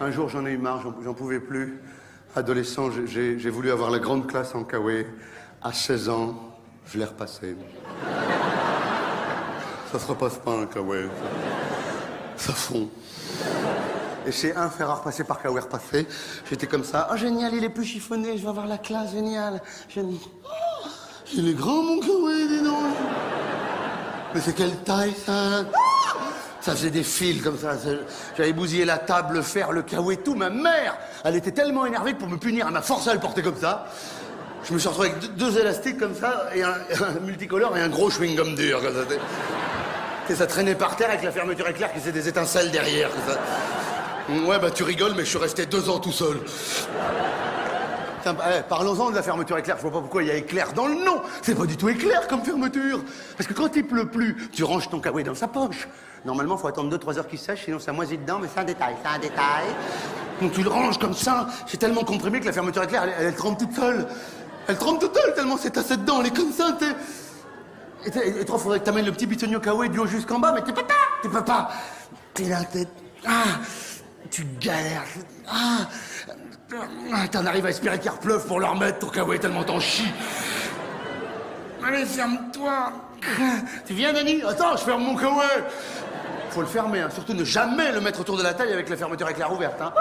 Un jour, j'en ai eu marre, j'en- pouvais plus. Adolescent, j'ai- voulu avoir la grande classe en Kawe. À 16 ans, je l'ai repassé. Ça se repasse pas un Kawe. Ça, ça fond. Et c'est un fer à repasser par Kawe repassé. J'étais comme ça. Oh, génial, il est plus chiffonné, je vais avoir la classe, génial. Génial. Oh, il est grand, mon Kawe, dis donc. Mais c'est quelle taille, ça? Ça faisait des fils comme ça. J'avais bousillé la table, le fer, le caouet, tout. Ma mère, elle était tellement énervée pour me punir, elle m'a forcé à le porter comme ça. Je me suis retrouvé avec deux, élastiques comme ça, et un, multicolore et un gros chewing-gum dur. Comme. Et ça traînait par terre avec la fermeture éclair qui faisait des étincelles derrière. comme ça. Ouais, bah tu rigoles, mais je suis resté deux ans tout seul. Bah, eh, Parlons-en de la fermeture éclair. Je vois pas pourquoi il y a éclair dans le nom. C'est pas du tout éclair comme fermeture. Parce que quand il pleut plus, tu ranges ton caouet dans sa poche. Normalement, faut attendre 2-3 heures qu'il sèche, sinon ça moisit dedans, mais c'est un détail, c'est un détail. Donc tu le ranges comme ça. C'est tellement comprimé que la fermeture éclair, elle, elle, trempe toute seule. Elle trempe toute seule tellement c'est tassé dedans. Elle est comme ça, t'es. Et, t'es- toi, faudrait que t'amènes le petit bitonio kawaii du haut jusqu'en bas, mais peux pas, peux pas. T'es là, t'es... Ah Tu galères. Ah, T'en arrives à espérer qu'il repleuve pour leur mettre ton kawaii tellement t'en chies. Allez, ferme-toi. Tu viens, Dani Attends, je ferme mon kawaii. Faut le fermer, hein. surtout ne jamais le mettre autour de la taille avec la fermeture éclair ouverte. Hein.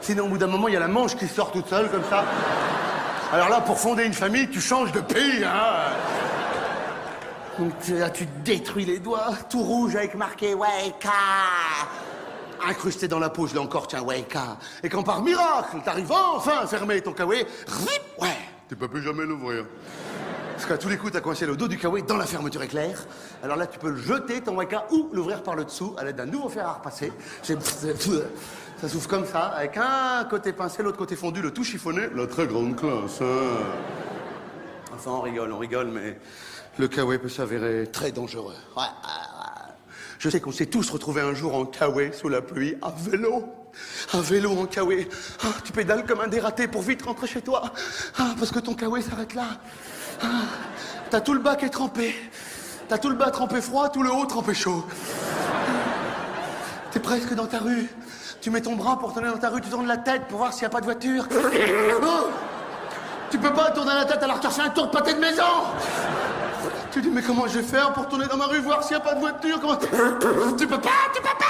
Sinon, au bout d'un moment, il y a la manche qui sort toute seule comme ça. Alors là, pour fonder une famille, tu changes de pays, hein. Donc là, tu détruis les doigts, tout rouge avec marqué Waika. Incrusté dans la peau, je l'ai encore, tiens, Waika. Et quand par miracle, t'arrives enfin à fermer ton kawaii, rip, ouais, tu peux plus jamais l'ouvrir. Parce qu'à tous les coups, t'as coincé le dos du kawaii dans la fermeture éclair. Alors là, tu peux le jeter, ton Waika, ou l'ouvrir par le dessous à l'aide d'un nouveau fer à repasser. Ça s'ouvre comme ça, avec un côté pincé, l'autre côté fondu, le tout chiffonné. La très grande classe, hein. Enfin, on rigole, on rigole, mais le kawaii peut s'avérer très dangereux. Ouais, ouais, ouais. Je sais qu'on s'est tous retrouvés un jour en kawaii sous la pluie, à vélo. À vélo en kawaii. Ah, tu pédales comme un dératé pour vite rentrer chez toi. Ah, parce que ton kawaii s'arrête là. Ah, T'as tout le bas qui est trempé. T'as tout le bas trempé froid, tout le haut trempé chaud. T'es presque dans ta rue. Tu mets ton bras pour tourner dans ta rue, tu tournes la tête pour voir s'il n'y a pas de voiture. Oh tu peux pas tourner la tête alors que tu un tour de pâté de maison Tu dis, mais comment je vais faire pour tourner dans ma rue, voir s'il n'y a pas de voiture comment... Tu peux pas, tu peux pas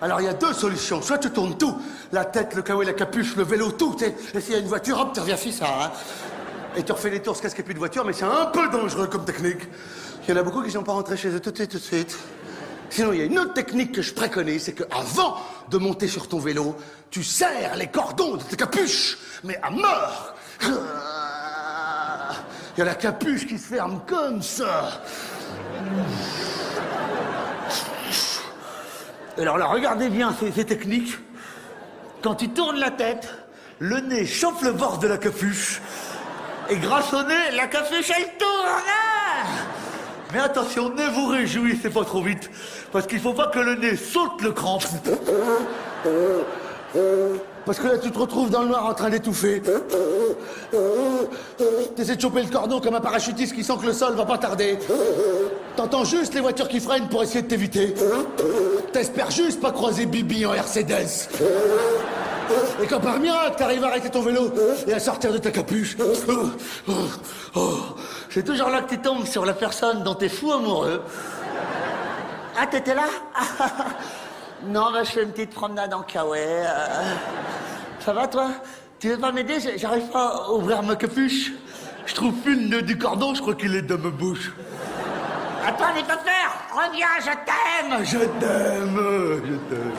Alors il y a deux solutions. Soit tu tournes tout, la tête, le kawaii, la capuche, le vélo, tout. Et s'il y a une voiture, hop, tu reviens ça. Hein. Et tu refais les tours, ce casque a plus de voiture, mais c'est un peu dangereux comme technique. Il y en a beaucoup qui ne sont pas rentrés chez eux tout de suite, tout de suite. Sinon, il y a une autre technique que je préconise, c'est qu'avant de monter sur ton vélo, tu serres les cordons de ta capuche, mais à mort. Il y a la capuche qui se ferme comme ça. Alors là, regardez bien ces, techniques. Quand tu tournes la tête, le nez chauffe le bord de la capuche. Et grâce au nez, la capuche, elle tourne. Ah Mais attention, ne vous réjouissez pas trop vite. Parce qu'il faut pas que le nez saute le crampe. Parce que là, tu te retrouves dans le noir en train d'étouffer. T'essaies de choper le cordon comme un parachutiste qui sent que le sol va pas tarder. T'entends juste les voitures qui freinent pour essayer de t'éviter. T'espères juste pas croiser Bibi en Mercedes. Et quand par miracle, t'arrives à arrêter ton vélo et à sortir de ta capuche. C'est toujours là que tu tombes sur la personne dont t'es fou amoureux. Ah, t'étais là? Non, bah, je fais une petite promenade en kawaii. euh. Ça va, toi? Tu veux pas m'aider? J'arrive pas à ouvrir ma capuche. Je trouve plus nœud du cordon, je crois qu'il est dans ma bouche. Attends, les faire Reviens, je t'aime Je t'aime Je t'aime